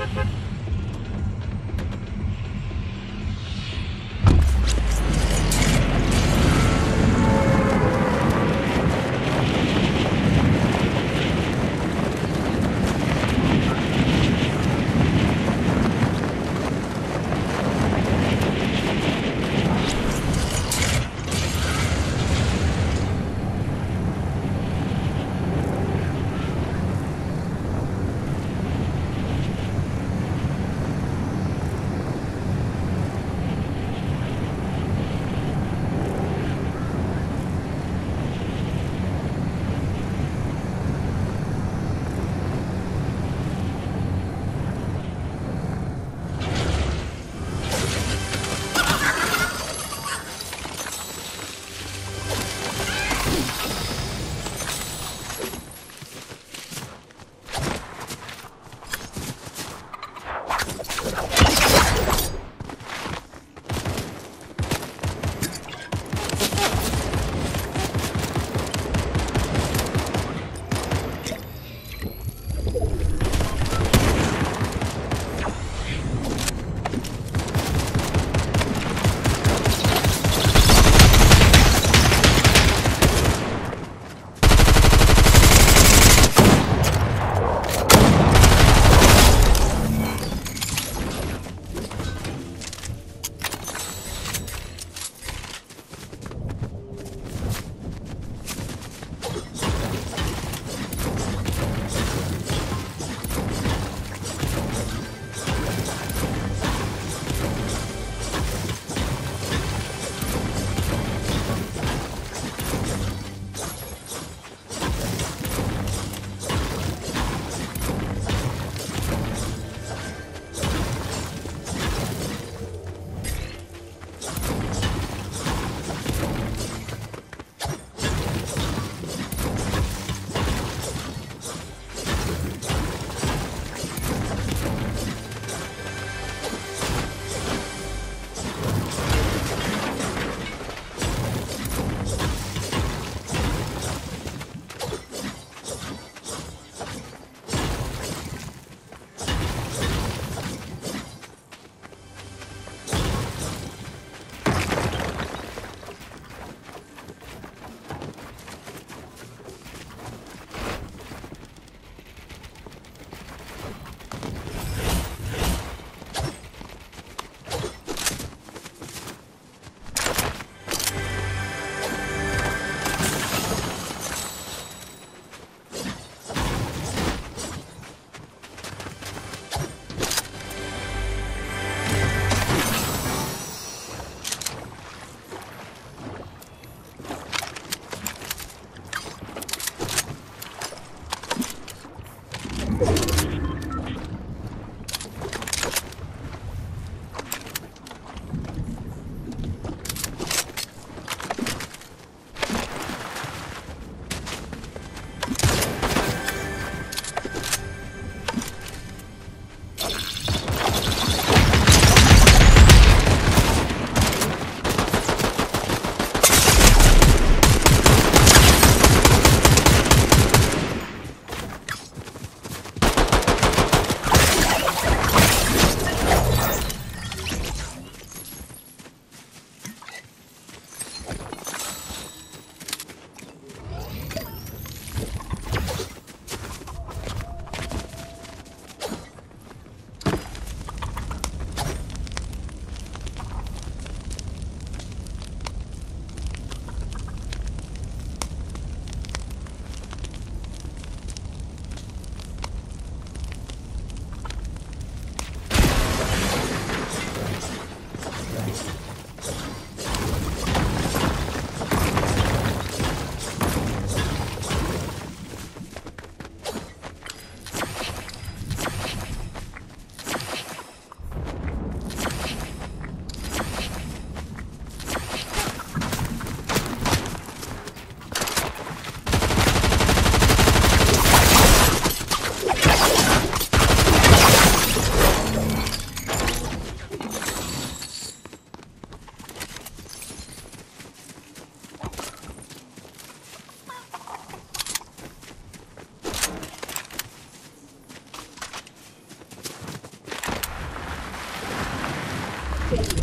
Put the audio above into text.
Ha ha ha!